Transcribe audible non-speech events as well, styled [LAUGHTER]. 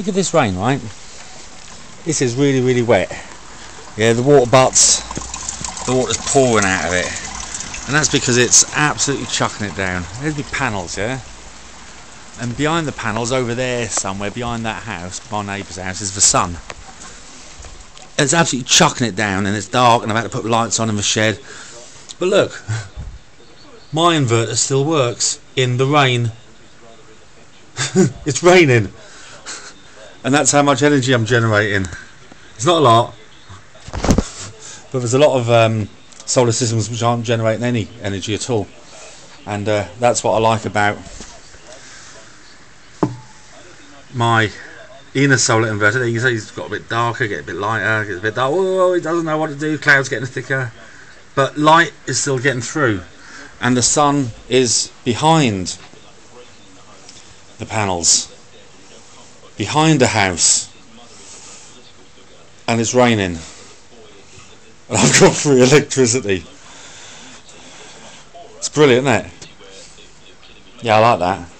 Look at this rain, right? This is really, really wet. Yeah, the water butts, the water's pouring out of it. And that's because it's absolutely chucking it down. There's big panels, yeah? And behind the panels, over there somewhere, behind that house, my neighbour's house, is the sun. It's absolutely chucking it down and it's dark and I've had to put lights on in the shed. But look, [LAUGHS] my inverter still works in the rain. [LAUGHS] it's raining. And that's how much energy I'm generating. It's not a lot, but there's a lot of um, solar systems which aren't generating any energy at all. And uh, that's what I like about my inner solar inverter. You see it's got a bit darker, get a bit lighter, get a bit dark. Oh, it doesn't know what to do. Clouds getting thicker, but light is still getting through, and the sun is behind the panels, behind the house, and it's raining, and I've [LAUGHS] got free electricity. It's brilliant, isn't it? Yeah, I like that.